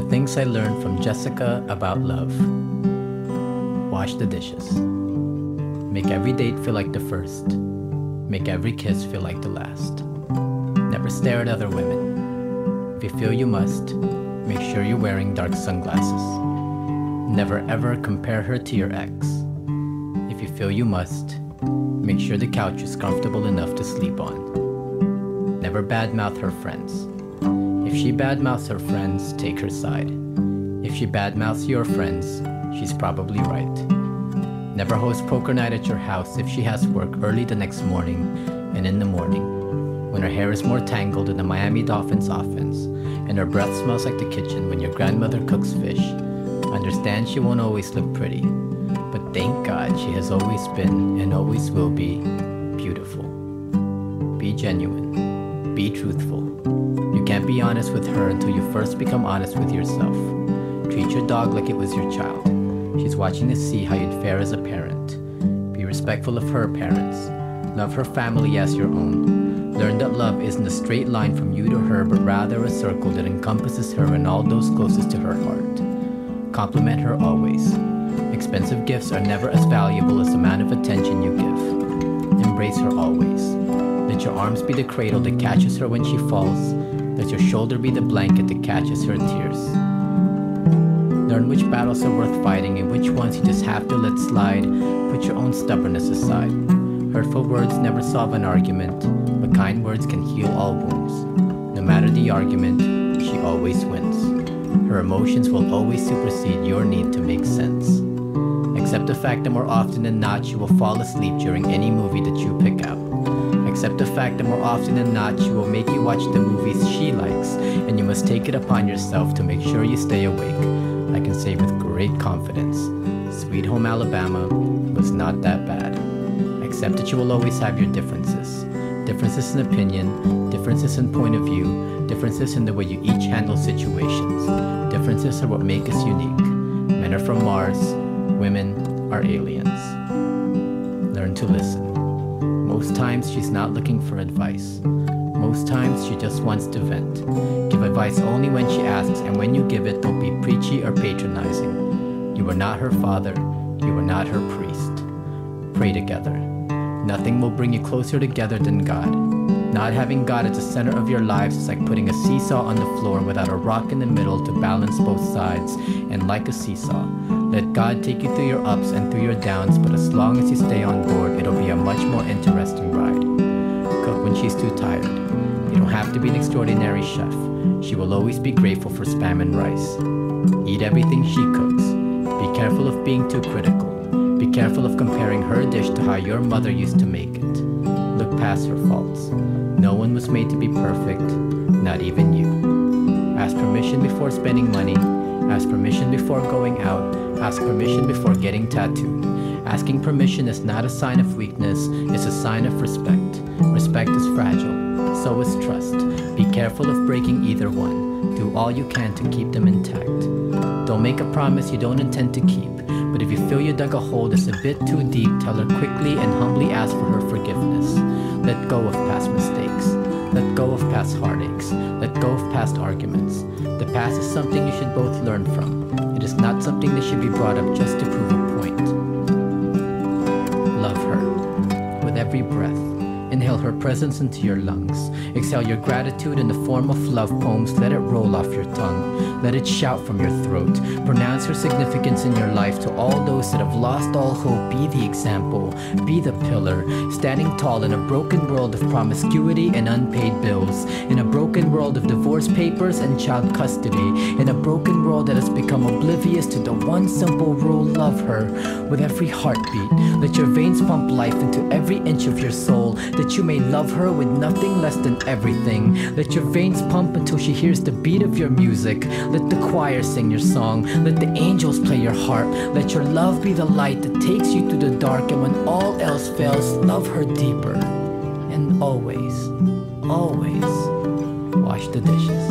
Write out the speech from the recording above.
I learned from Jessica about love. Wash the dishes. Make every date feel like the first. Make every kiss feel like the last. Never stare at other women. If you feel you must, make sure you're wearing dark sunglasses. Never ever compare her to your ex. If you feel you must, make sure the couch is comfortable enough to sleep on. Never badmouth her friends. If she badmouths her friends, take her side. If she badmouths your friends, she's probably right. Never host poker night at your house if she has work early the next morning and in the morning, when her hair is more tangled in the Miami Dolphins offense and her breath smells like the kitchen when your grandmother cooks fish. Understand she won't always look pretty, but thank God she has always been and always will be beautiful. Be genuine. Be truthful. Be honest with her until you first become honest with yourself. Treat your dog like it was your child. She's watching to see how you'd fare as a parent. Be respectful of her parents. Love her family as your own. Learn that love isn't a straight line from you to her, but rather a circle that encompasses her and all those closest to her heart. Compliment her always. Expensive gifts are never as valuable as the amount of attention you give. Embrace her always. Let your arms be the cradle that catches her when she falls. Let your shoulder be the blanket that catches her tears. Learn which battles are worth fighting and which ones you just have to let slide. Put your own stubbornness aside. Hurtful words never solve an argument, but kind words can heal all wounds. No matter the argument, she always wins. Her emotions will always supersede your need to make sense. Accept the fact that more often than not, she will fall asleep during any movie that you pick out. Accept the fact that more often than not, she will make you watch the movies she likes, and you must take it upon yourself to make sure you stay awake. I can say with great confidence Sweet Home Alabama was not that bad. Accept that you will always have your differences differences in opinion, differences in point of view, differences in the way you each handle situations. Differences are what make us unique. Men are from Mars, women are aliens. Learn to listen. Most times she's not looking for advice. Most times she just wants to vent. Give advice only when she asks, and when you give it, don't be preachy or patronizing. You are not her father, you are not her priest. Pray together. Nothing will bring you closer together than God. Not having God at the center of your lives is like putting a seesaw on the floor without a rock in the middle to balance both sides. And like a seesaw, let God take you through your ups and through your downs, but as long as you stay on board, it'll be a much more interesting she's too tired. You don't have to be an extraordinary chef. She will always be grateful for spam and rice. Eat everything she cooks. Be careful of being too critical. Be careful of comparing her dish to how your mother used to make it. Look past her faults. No one was made to be perfect, not even you. Ask permission before spending money. Ask permission before going out. Ask permission before getting tattooed. Asking permission is not a sign of weakness, it's a sign of respect. Respect is fragile, so is trust. Be careful of breaking either one. Do all you can to keep them intact. Don't make a promise you don't intend to keep. But if you feel you dug a hole that's a bit too deep, tell her quickly and humbly ask for her forgiveness. Let go of past mistakes. Let go of past heartaches. Let go of past arguments. The past is something you should both learn from. It is not something that should be brought up just to prove a point. Every breath. Inhale her presence into your lungs. Exhale your gratitude in the form of love poems. Let it roll off your tongue. Let it shout from your throat. Pronounce her significance in your life to all those that have lost all hope. Be the example. Be the pillar. Standing tall in a broken world of promiscuity and unpaid bills. In a broken world of divorce papers and child custody. In a broken world that has become oblivious to the one simple rule love her with every heartbeat. Let your veins pump life into every inch of your soul that you may love her with nothing less than everything. Let your veins pump until she hears the beat of your music. Let the choir sing your song. Let the angels play your harp. Let your love be the light that takes you through the dark. And when all else fails, love her deeper. And always, always wash the dishes.